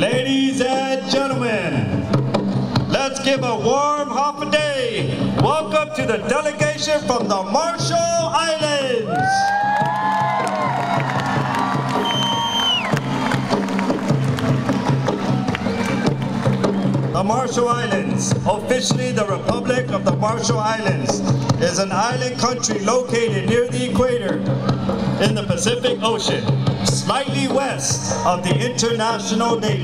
Ladies and gentlemen, let's give a warm Hafa Adai. Welcome to the delegation from the Marshall Islands. The Marshall Islands, officially the Republic of the Marshall Islands, is an island country located near the equator in the Pacific Ocean, slightly west of the international date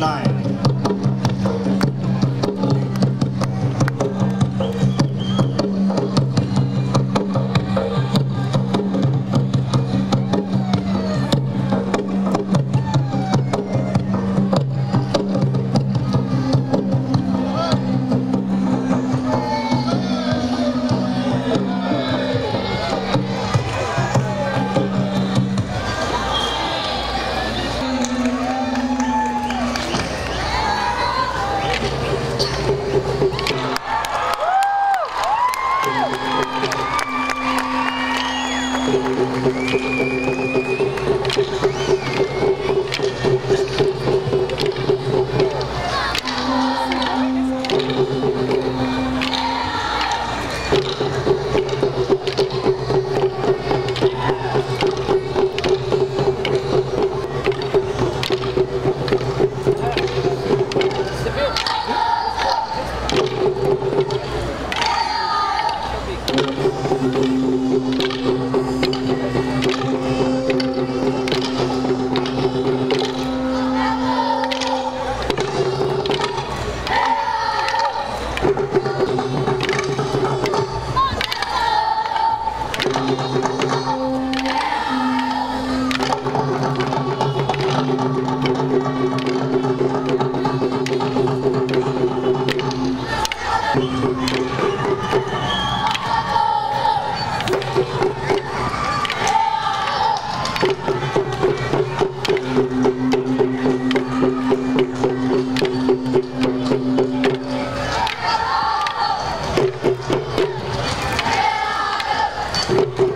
line. for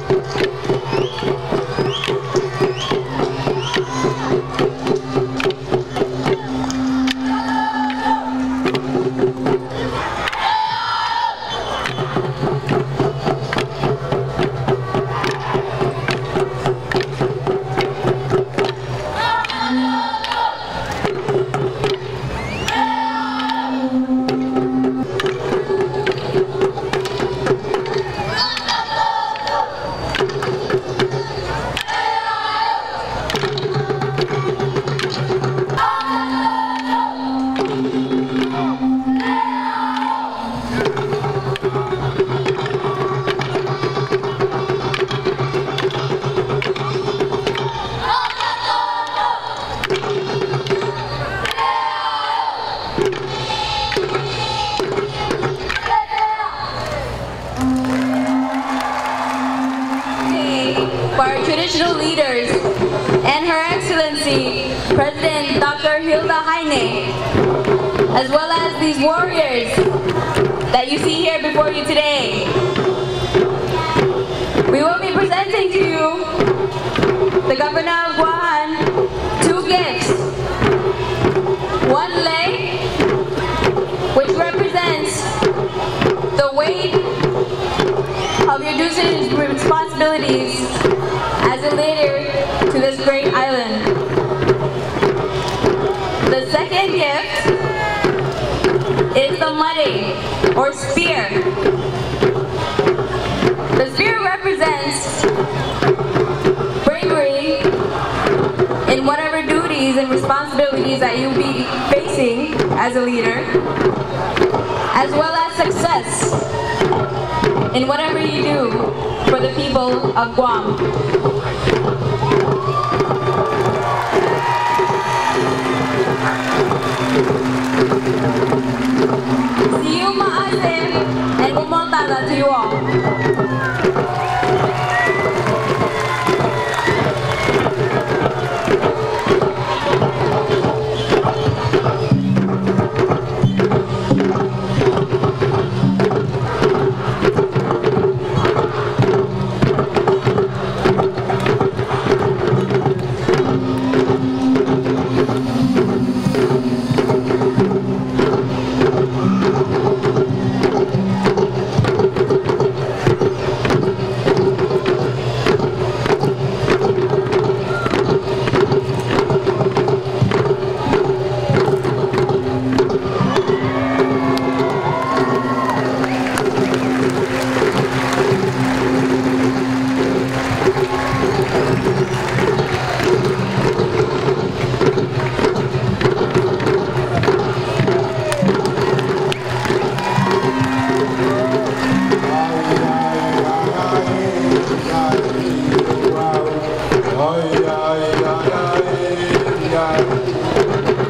leaders and Her Excellency President Dr. Hilda Heine, as well as these warriors that you see here before you today. We will be presenting to you, the Governor of Guahan, two gifts. One leg, which represents the weight of your duties and responsibilities a to this great island. The second gift is the muddy or spear. The spear represents bravery in whatever duties and responsibilities that you'll be facing as a leader, as well as success in whatever you do for the people of Guam. See you, Ma'asem, and Umontada to you all. が。